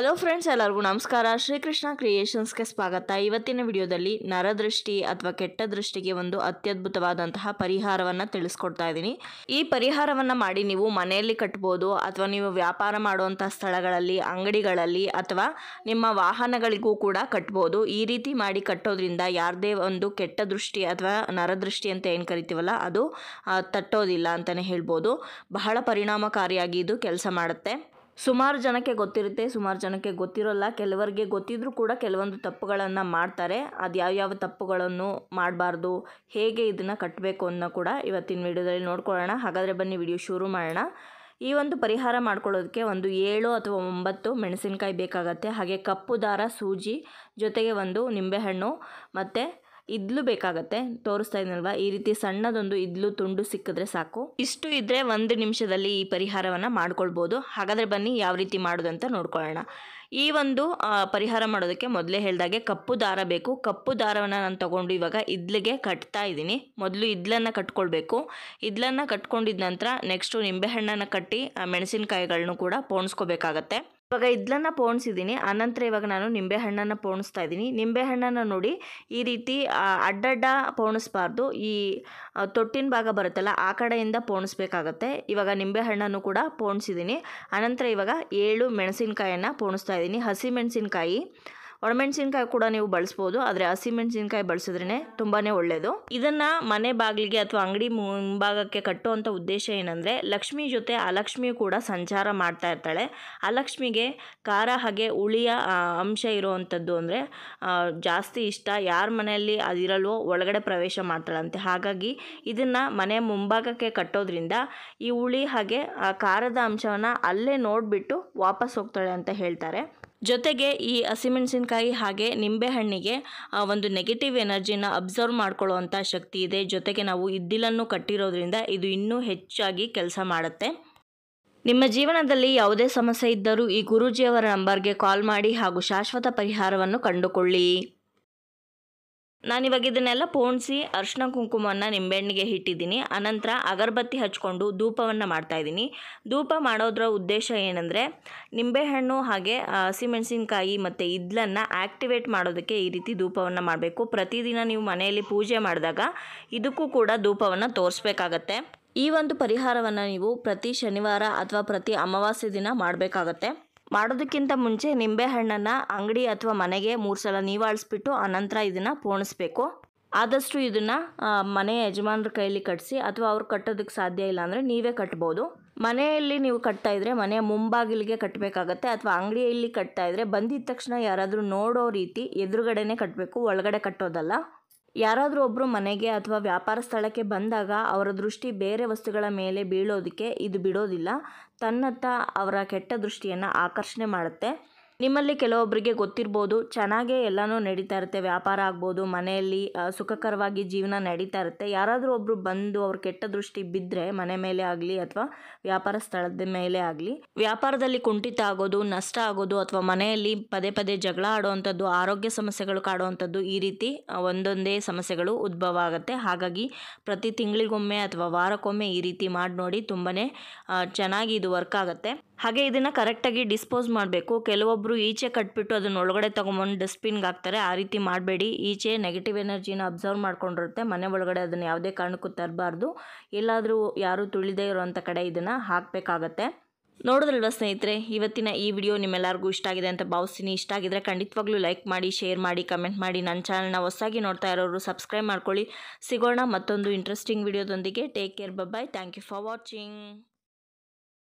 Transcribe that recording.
Hello friends ಎಲ್ಲರಿಗೂ ನಮಸ್ಕಾರ. ಶ್ರೀಕೃಷ್ಣ ಕ್ರಿಯೇಷನ್ಸ್ಗೆ ಸ್ವಾಗತ. ಇವತ್ತಿನ ವಿಡಿಯೋದಲ್ಲಿ ನರದೃಷ್ಟಿ ಅಥವಾ ಕೆಟ್ಟ ದೃಷ್ಟಿಗೆ ಒಂದು ಅತ್ಯದ್ಭುತವಾದಂತಹ ಪರಿಹಾರವನ್ನು ತಿಳಿಸ್ಕೊಡ್ತಾ ಇದ್ದೀನಿ. ಈ ಪರಿಹಾರವನ್ನು ಮಾಡಿ ನೀವು ಮನೆಯಲ್ಲಿ ಕಟ್ಬೋದು, ಅಥವಾ ನೀವು ವ್ಯಾಪಾರ ಮಾಡುವಂಥ ಸ್ಥಳಗಳಲ್ಲಿ, ಅಂಗಡಿಗಳಲ್ಲಿ, ಅಥವಾ ನಿಮ್ಮ ವಾಹನಗಳಿಗೂ ಕೂಡ ಕಟ್ಬೋದು. ಈ ರೀತಿ ಮಾಡಿ ಕಟ್ಟೋದ್ರಿಂದ ಯಾರದೇ ಒಂದು ಕೆಟ್ಟ ದೃಷ್ಟಿ ಅಥವಾ ನರದೃಷ್ಟಿ ಅಂತ ಏನು ಕರಿತೀವಲ್ಲ, ಅದು ತಟ್ಟೋದಿಲ್ಲ ಅಂತಲೇ ಹೇಳ್ಬೋದು. ಬಹಳ ಪರಿಣಾಮಕಾರಿಯಾಗಿ ಇದು ಕೆಲಸ ಮಾಡುತ್ತೆ. ಸುಮಾರು ಜನಕ್ಕೆ ಗೊತ್ತಿರುತ್ತೆ, ಸುಮಾರು ಜನಕ್ಕೆ ಗೊತ್ತಿರೋಲ್ಲ. ಕೆಲವರಿಗೆ ಗೊತ್ತಿದ್ರೂ ಕೂಡ ಕೆಲವೊಂದು ತಪ್ಪುಗಳನ್ನು ಮಾಡ್ತಾರೆ. ಅದು ಯಾವ್ಯಾವ ತಪ್ಪುಗಳನ್ನು ಮಾಡಬಾರ್ದು, ಹೇಗೆ ಇದನ್ನು ಕಟ್ಟಬೇಕು ಅನ್ನೋ ಕೂಡ ಇವತ್ತಿನ ವಿಡಿಯೋದಲ್ಲಿ ನೋಡ್ಕೊಳ್ಳೋಣ. ಹಾಗಾದರೆ ಬನ್ನಿ ವಿಡಿಯೋ ಶುರು ಮಾಡೋಣ. ಈ ಒಂದು ಪರಿಹಾರ ಮಾಡ್ಕೊಳ್ಳೋದಕ್ಕೆ ಒಂದು ಏಳು ಅಥವಾ ಒಂಬತ್ತು ಮೆಣಸಿನಕಾಯಿ ಬೇಕಾಗತ್ತೆ. ಹಾಗೆ ಕಪ್ಪು ದಾರ ಸೂಜಿ ಜೊತೆಗೆ ಒಂದು ನಿಂಬೆಹಣ್ಣು ಮತ್ತು ಇದ್ಲು ಬೇಕಾಗತ್ತೆ, ತೋರಿಸ್ತಾ ಇದ್ನಲ್ವಾ? ಈ ರೀತಿ ಸಣ್ಣದೊಂದು ಇದ್ಲು ತುಂಡು ಸಿಕ್ಕಿದ್ರೆ ಸಾಕು. ಇಷ್ಟು ಇದ್ರೆ ಒಂದು ನಿಮಿಷದಲ್ಲಿ ಈ ಪರಿಹಾರವನ್ನು ಮಾಡ್ಕೊಳ್ಬೋದು. ಹಾಗಾದ್ರೆ ಬನ್ನಿ ಯಾವ ರೀತಿ ಮಾಡೋದಂತ ನೋಡ್ಕೊಳ್ಳೋಣ. ಈ ಒಂದು ಪರಿಹಾರ ಮಾಡೋದಕ್ಕೆ ಮೊದಲೇ ಹೇಳಿದಾಗೆ ಕಪ್ಪು ದಾರ ಬೇಕು. ಕಪ್ಪು ದಾರವನ್ನು ನಾನು ತಗೊಂಡು ಇವಾಗ ಇದ್ಲಿಗೆ ಕಟ್ತಾ ಇದ್ದೀನಿ. ಮೊದಲು ಇದ್ಲನ್ನು ಕಟ್ಕೊಳ್ಬೇಕು. ಇದ್ಲನ್ನು ಕಟ್ಕೊಂಡಿದ ನಂತರ ನೆಕ್ಸ್ಟು ನಿಂಬೆಹಣ್ಣನ್ನು ಕಟ್ಟಿ ಮೆಣಸಿನಕಾಯಿಗಳನ್ನು ಕೂಡ ಪೋಣಿಸ್ಕೋಬೇಕಾಗತ್ತೆ. ಇವಾಗ ಇದ್ಲನ್ನು ಪೋಣಿಸಿದ್ದೀನಿ ಆನಂತರ ಇವಾಗ ನಾನು ನಿಂಬೆಹಣ್ಣನ್ನು ಪೋಣಿಸ್ತಾ ಇದ್ದೀನಿ. ನಿಂಬೆಹಣ್ಣನ್ನು ನೋಡಿ ಈ ರೀತಿ ಅಡ್ಡಡ್ಡ ಪೋಣಿಸ್ಬಾರ್ದು. ಈ ತೊಟ್ಟಿನ ಭಾಗ ಬರುತ್ತಲ್ಲ, ಆ ಕಡೆಯಿಂದ ಪೋಣಿಸ್ಬೇಕಾಗತ್ತೆ. ಇವಾಗ ನಿಂಬೆಹಣ್ಣನ್ನು ಕೂಡ ಪೋಣಿಸಿದ್ದೀನಿ ಆನಂತರ ಇವಾಗ ಏಳು ಮೆಣಸಿನಕಾಯನ್ನು ಪೋಣಿಸ್ತಾ ಇದ್ದೀನಿ. ಹಸಿ ಮೆಣಸಿನಕಾಯಿ ಒಣಮೆಣಸಿನ್ಕಾಯಿ ಕೂಡ ನೀವು ಬಳಸ್ಬೋದು ಆದರೆ ಹಸಿಮೆಣಸಿನ್ಕಾಯಿ ಬಳಸಿದ್ರೇ ತುಂಬಾ ಒಳ್ಳೆಯದು ಇದನ್ನು ಮನೆ ಬಾಗಿಲಿಗೆ ಅಥವಾ ಅಂಗಡಿ ಮುಂಭಾಗಕ್ಕೆ ಕಟ್ಟುವಂಥ ಉದ್ದೇಶ ಏನಂದರೆ ಲಕ್ಷ್ಮಿ ಜೊತೆ ಅಲಕ್ಷ್ಮಿಯು ಕೂಡ ಸಂಚಾರ ಮಾಡ್ತಾ ಇರ್ತಾಳೆ. ಅಲಕ್ಷ್ಮಿಗೆ ಖಾರ ಹಾಗೆ ಹುಳಿಯ ಆ, ಅಂಶ ಇರುವಂಥದ್ದು ಅಂದರೆ ಜಾಸ್ತಿ ಇಷ್ಟ ಯಾರ ಮನೆಯಲ್ಲಿ ಅದಿರಲ್ವೋ ಒಳಗಡೆ ಪ್ರವೇಶ ಮಾಡ್ತಾಳಂತೆ. ಹಾಗಾಗಿ ಇದನ್ನು ಮನೆ ಮುಂಭಾಗಕ್ಕೆ ಕಟ್ಟೋದ್ರಿಂದ ಈ ಹುಳಿ ಹಾಗೆ ಆ ಖಾರದ ಅಂಶವನ್ನು ಅಲ್ಲೇ ನೋಡಿಬಿಟ್ಟು ವಾಪಸ್ ಹೋಗ್ತಾಳೆ ಅಂತ ಹೇಳ್ತಾರೆ. ಜೊತೆಗೆ ಈ ಹಸಿಮೆಣಸಿನಕಾಯಿ ಹಾಗೆ ನಿಂಬೆಹಣ್ಣಿಗೆ ಒಂದು ನೆಗೆಟಿವ್ ಎನರ್ಜಿನ ಅಬ್ಸರ್ವ್ ಮಾಡ್ಕೊಳ್ಳುವಂಥ ಶಕ್ತಿ ಇದೆ. ಜೊತೆಗೆ ನಾವು ಇದ್ದಿಲನ್ನು ಕಟ್ಟಿರೋದ್ರಿಂದ ಇದು ಇನ್ನೂ ಹೆಚ್ಚಾಗಿ ಕೆಲಸ ಮಾಡುತ್ತೆ. ನಿಮ್ಮ ಜೀವನದಲ್ಲಿ ಯಾವುದೇ ಸಮಸ್ಯೆ ಇದ್ದರೂ ಈ ಗುರೂಜಿಯವರ ನಂಬರ್ಗೆ ಕಾಲ್ ಮಾಡಿ ಹಾಗೂ ಶಾಶ್ವತ ಪರಿಹಾರವನ್ನು ಕಂಡುಕೊಳ್ಳಿ. ನಾನಿವಾಗ ಇದನ್ನೆಲ್ಲ ಪೋಣಿಸಿ ಅರ್ಶಿನ ಕುಂಕುಮವನ್ನು ನಿಂಬೆಹಣ್ಣಿಗೆ ಇಟ್ಟಿದ್ದೀನಿ ಅನಂತರ ಅಗರಬತ್ತಿ ಹಚ್ಕೊಂಡು ಧೂಪವನ್ನು ಮಾಡ್ತಾಯಿದ್ದೀನಿ ಧೂಪ ಮಾಡೋದ್ರ ಉದ್ದೇಶ ಏನಂದರೆ ನಿಂಬೆಹಣ್ಣು ಹಾಗೆ ಹಸಿಮೆಣಸಿನಕಾಯಿ ಮತ್ತು ಇದ್ಲನ್ನು ಆ್ಯಕ್ಟಿವೇಟ್ ಮಾಡೋದಕ್ಕೆ ಈ ರೀತಿ ಧೂಪವನ್ನು ಮಾಡಬೇಕು. ಪ್ರತಿದಿನ ನೀವು ಮನೆಯಲ್ಲಿ ಪೂಜೆ ಮಾಡಿದಾಗ ಇದಕ್ಕೂ ಕೂಡ ಧೂಪವನ್ನು ತೋರಿಸ್ಬೇಕಾಗತ್ತೆ. ಈ ಒಂದು ಪರಿಹಾರವನ್ನು ನೀವು ಪ್ರತಿ ಶನಿವಾರ ಅಥವಾ ಪ್ರತಿ ಅಮಾವಾಸ್ಯೆ ದಿನ ಮಾಡಬೇಕಾಗತ್ತೆ. ಮಾಡೋದಕ್ಕಿಂತ ಮುಂಚೆ ನಿಂಬೆಹಣ್ಣನ್ನು ಅಂಗಡಿ ಅಥವಾ ಮನೆಗೆ ಮೂರು ಸಲ ನೀವಾಳಿಸ್ಬಿಟ್ಟು ಆನಂತರ ಇದನ್ನು ಪೋಣಿಸ್ಬೇಕು. ಆದಷ್ಟು ಇದನ್ನು ಮನೆ ಯಜಮಾನ್ರ ಕೈಯಲ್ಲಿ ಕಟ್ಟಿಸಿ ಅಥವಾ ಅವ್ರು ಕಟ್ಟೋದಕ್ಕೆ ಸಾಧ್ಯ ಇಲ್ಲ ಅಂದರೆ ನೀವೇ ಕಟ್ಬೋದು. ಮನೆಯಲ್ಲಿ ನೀವು ಕಟ್ತಾ ಇದ್ರೆ ಮನೆಯ ಮುಂಬಾಗಿಲಿಗೆ ಕಟ್ಟಬೇಕಾಗತ್ತೆ ಅಥವಾ ಅಂಗಡಿಯಲ್ಲಿ ಕಟ್ತಾ ಇದ್ರೆ ಬಂದಿದ ತಕ್ಷಣ ಯಾರಾದರೂ ನೋಡೋ ರೀತಿ ಎದುರುಗಡೆನೇ ಕಟ್ಟಬೇಕು ಒಳಗಡೆ ಕಟ್ಟೋದಲ್ಲ. ಯಾರಾದರೂ ಒಬ್ಬರು ಮನೆಗೆ ಅಥವಾ ವ್ಯಾಪಾರ ಸ್ಥಳಕ್ಕೆ ಬಂದಾಗ ಅವರ ದೃಷ್ಟಿ ಬೇರೆ ವಸ್ತುಗಳ ಮೇಲೆ ಬೀಳೋದಕ್ಕೆ ಇದು ಬಿಡೋದಿಲ್ಲ. ತನ್ನತ್ತ ಅವರ ಕೆಟ್ಟ ದೃಷ್ಟಿಯನ್ನು ಆಕರ್ಷಣೆ ಮಾಡುತ್ತೆ. ನಿಮ್ಮಲ್ಲಿ ಕೆಲವೊಬ್ಬರಿಗೆ ಗೊತ್ತಿರ್ಬೋದು, ಚೆನ್ನಾಗೇ ಎಲ್ಲನೂ ನಡೀತಾ ಇರುತ್ತೆ, ವ್ಯಾಪಾರ ಆಗ್ಬೋದು, ಮನೆಯಲ್ಲಿ ಸುಖಕರವಾಗಿ ಜೀವನ ನಡೀತಾ ಇರುತ್ತೆ. ಯಾರಾದರೂ ಒಬ್ಬರು ಬಂದು ಅವ್ರ ಕೆಟ್ಟ ದೃಷ್ಟಿ ಬಿದ್ದರೆ ಮನೆ ಮೇಲೆ ಆಗಲಿ ಅಥವಾ ವ್ಯಾಪಾರ ಸ್ಥಳದ ಮೇಲೆ ಆಗಲಿ, ವ್ಯಾಪಾರದಲ್ಲಿ ಕುಂಠಿತ ಆಗೋದು, ನಷ್ಟ ಆಗೋದು ಅಥವಾ ಮನೆಯಲ್ಲಿ ಪದೇ ಪದೇ ಜಗಳ ಆಡುವಂಥದ್ದು, ಆರೋಗ್ಯ ಸಮಸ್ಯೆಗಳು ಕಾಡುವಂಥದ್ದು ಈ ರೀತಿ ಒಂದೊಂದೇ ಸಮಸ್ಯೆಗಳು ಉದ್ಭವ ಆಗುತ್ತೆ. ಹಾಗಾಗಿ ಪ್ರತಿ ತಿಂಗಳಿಗೊಮ್ಮೆ ಅಥವಾ ವಾರಕ್ಕೊಮ್ಮೆ ಈ ರೀತಿ ಮಾಡಿ ನೋಡಿ ತುಂಬಾ ಚೆನ್ನಾಗಿ ಇದು ವರ್ಕ್ ಆಗುತ್ತೆ. ಹಾಗೆ ಇದನ್ನು ಕರೆಕ್ಟಾಗಿ ಡಿಸ್ಪೋಸ್ ಮಾಡಬೇಕು. ಕೆಲವೊಬ್ಬರು ಈಚೆ ಕಟ್ಬಿಟ್ಟು ಅದನ್ನ ಒಳಗಡೆ ತೊಗೊಂಬಂದು ಡಸ್ಟ್ಬಿನ್ಗೆ ಹಾಕ್ತಾರೆ. ಆ ರೀತಿ ಮಾಡಬೇಡಿ. ಈಚೆ ನೆಗೆಟಿವ್ ಎನರ್ಜಿನ ಅಬ್ಸರ್ವ್ ಮಾಡ್ಕೊಂಡಿರುತ್ತೆ. ಮನೆ ಒಳಗಡೆ ಅದನ್ನು ಯಾವುದೇ ಕಾರಣಕ್ಕೂ ತರಬಾರ್ದು. ಎಲ್ಲಾದರೂ ಯಾರೂ ತುಳಿದೇ ಇರೋವಂಥ ಕಡೆ ಇದನ್ನು ಹಾಕಬೇಕಾಗತ್ತೆ. ನೋಡಿದ್ರಲ್ವ ಸ್ನೇಹಿತರೆ, ಇವತ್ತಿನ ಈ ವಿಡಿಯೋ ನಿಮ್ಮೆಲ್ಲರಿಗೂ ಇಷ್ಟ ಆಗಿದೆ ಅಂತ ಭಾವಿಸ್ತೀನಿ. ಇಷ್ಟ ಆಗಿದ್ರೆ ಖಂಡಿತವಾಗ್ಲೂ ಲೈಕ್ ಮಾಡಿ ಶೇರ್ ಮಾಡಿ ಕಮೆಂಟ್ ಮಾಡಿ. ನನ್ನ ಚಾನಲ್ನ ಹೊಸದಾಗಿ ನೋಡ್ತಾ ಇರೋರು ಸಬ್ಸ್ಕ್ರೈಬ್ ಮಾಡ್ಕೊಳ್ಳಿ. ಸಿಗೋಣ ಮತ್ತೊಂದು interesting ವಿಡಿಯೋದೊಂದಿಗೆ take care bye thank you for watching